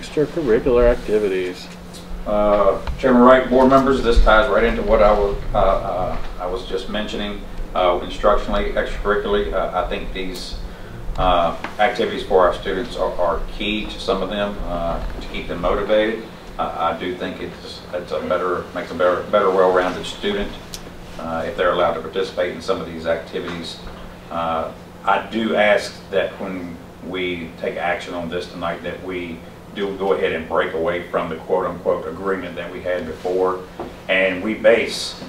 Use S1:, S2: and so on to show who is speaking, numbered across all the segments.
S1: Extracurricular activities.
S2: Uh, Chairman Wright, board members, this ties right into what I was, uh, uh, I was just mentioning, uh, instructionally, extracurricularly. Uh, I think these uh, activities for our students are, are key to some of them to keep them motivated. I do think it's, it's a better, makes a better, better well-rounded student if they're allowed to participate in some of these activities. I do ask that when we take action on this tonight, that we do go ahead and break away from the quote-unquote agreement that we had before, and we base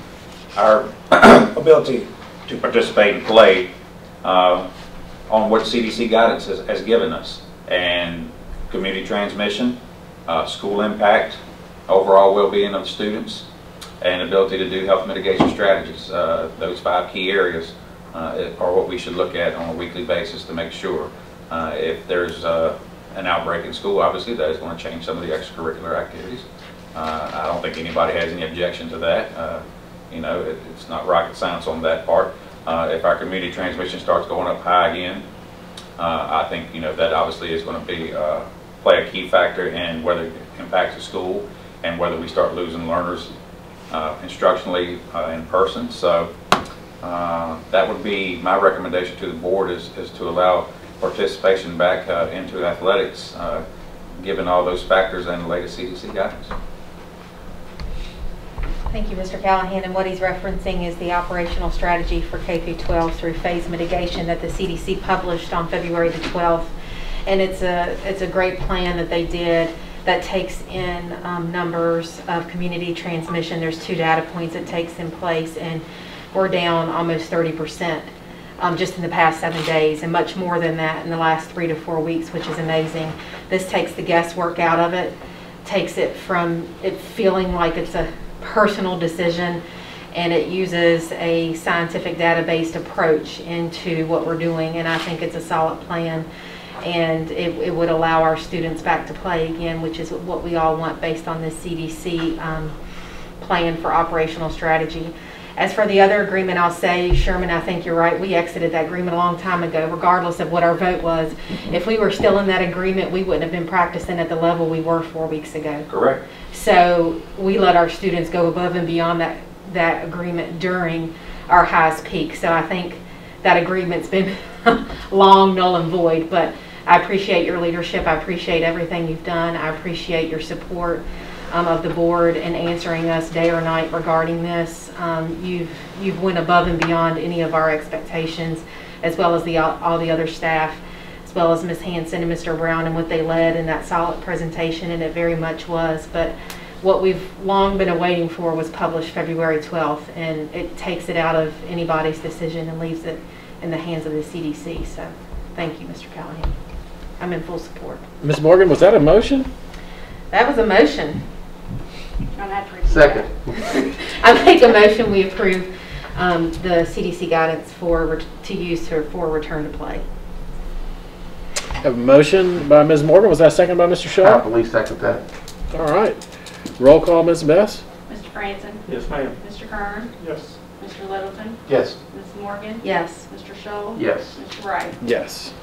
S2: our ability to participate and play uh, on what CDC guidance has, has given us, and community transmission, uh, school impact, overall well-being of the students, and ability to do health mitigation strategies. Uh, those five key areas uh, are what we should look at on a weekly basis to make sure. Uh, if there's uh, an outbreak in school, obviously that is going to change some of the extracurricular activities. Uh, I don't think anybody has any objection to that. Uh, you know, it, it's not rocket science on that part. Uh, if our community transmission starts going up high again, uh, I think you know that obviously is going to be uh, play a key factor in whether it impacts the school and whether we start losing learners uh, instructionally in person. So that would be my recommendation to the board is, is to allow participation back uh, into athletics, uh, given all those factors and the latest CDC guidance.
S3: Thank you, Mr. Callahan. And what he's referencing is the operational strategy for K through 12 through phase mitigation that the CDC published on February the 12th. And it's a, it's a great plan that they did that takes in um, numbers of community transmission. There's two data points it takes in place, and we're down almost 30% um, just in the past seven days, and much more than that in the last three to four weeks, which is amazing. This takes the guesswork out of it, takes it from it feeling like it's a personal decision, and it uses a scientific data-based approach into what we're doing, and I think it's a solid plan. And it, it would allow our students back to play again, which is what we all want based on this CDC um, plan for operational strategy. As for the other agreement, I'll say, Sherman, I think you're right. We exited that agreement a long time ago, regardless of what our vote was. If we were still in that agreement, we wouldn't have been practicing at the level we were four weeks ago.
S2: Correct.
S3: So we let our students go above and beyond that, that agreement during our highest peak. So I think that agreement's been long, null and void, but I appreciate your leadership. I appreciate everything you've done. I appreciate your support um, of the board and answering us day or night regarding this. Um, you've, you've went above and beyond any of our expectations, as well as the, all the other staff, as well as Ms. Hanson and Mr. Brown and what they led in that solid presentation, and it very much was. But what we've long been awaiting for was published February 12th, and it takes it out of anybody's decision and leaves it in the hands of the CDC. So thank you, Mr. Callahan. I'm in full support.
S1: Ms. Morgan, was that a motion?
S3: That was a motion.
S4: Second.
S3: I make a motion, we approve um, the CDC guidance for, to use for, for return to play.
S1: Have a motion by Ms. Morgan. Was that second by Mr. Shaw?
S4: Happily second that.
S1: All right. Roll call, Ms. Best.
S5: Mr. Franzen?
S4: Yes, ma'am.
S5: Mr. Kern?
S4: Yes.
S5: Mr. Littleton?
S4: Yes.
S5: Ms. Morgan?
S3: Yes.
S5: Mr. Scholl?
S4: Yes.
S5: Mr. Wright?
S1: Yes.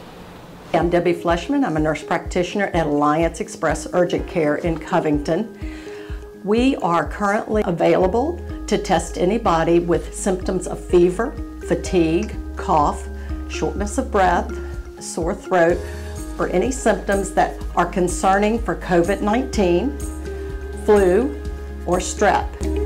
S6: I'm Debbie Fleshman. I'm a nurse practitioner at Alliance Express Urgent Care in Covington. We are currently available to test anybody with symptoms of fever, fatigue, cough, shortness of breath, sore throat, or any symptoms that are concerning for COVID 19, flu, or strep.